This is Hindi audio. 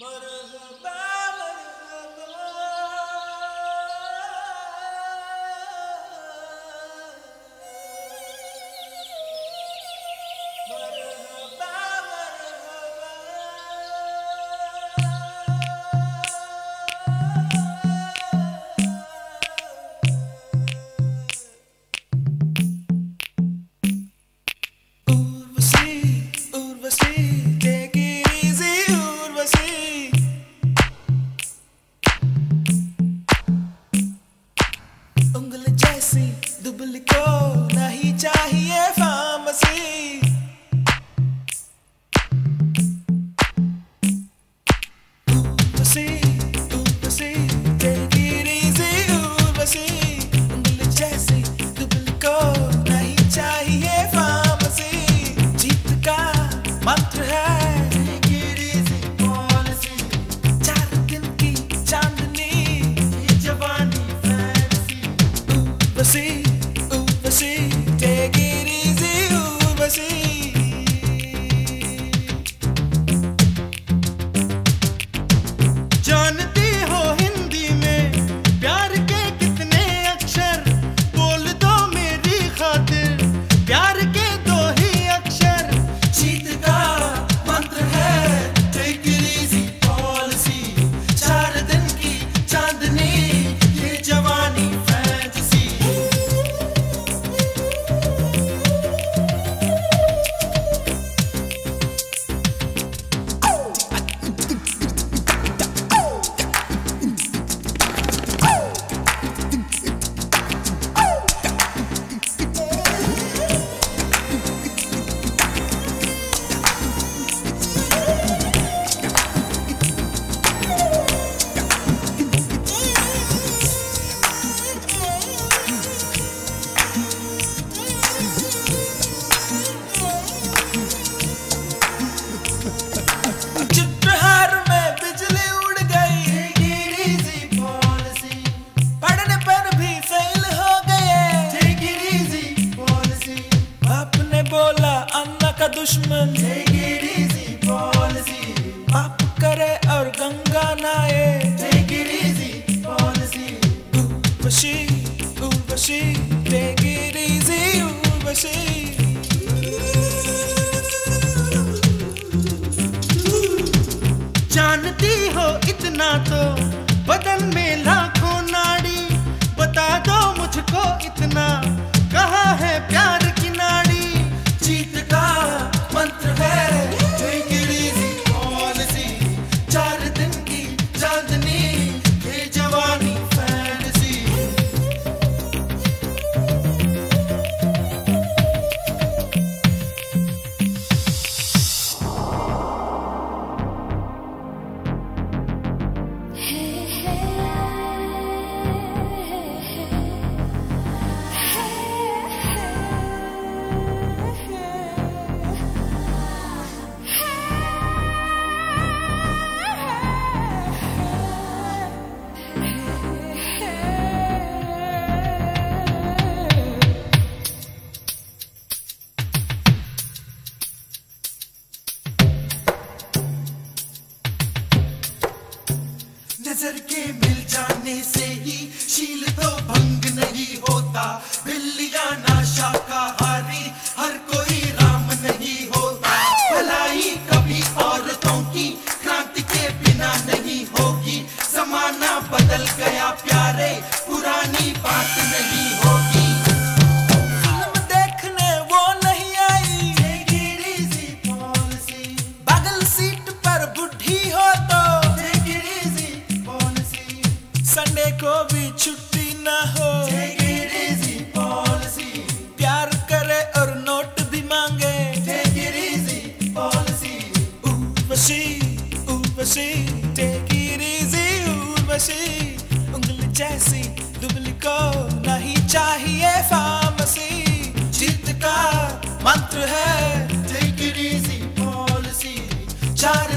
Mother's a bad go na दुश्मन। पाप करे और गंगा नाए जानती नज़र के मिल जाने से ही शील तो भंग नहीं होता। बिल्लिया ना शाकाहारी, हर कोई राम नहीं होता। भलाई कभी औरतों की, क्रांति के बिना नहीं होगी। जमाना बदल गया प्यारे, पुरानी बात नहीं जैसी दुबली को नहीं चाहिए फार्मसी जीत का मंत्र है टेक इट इजी पॉलिसी चार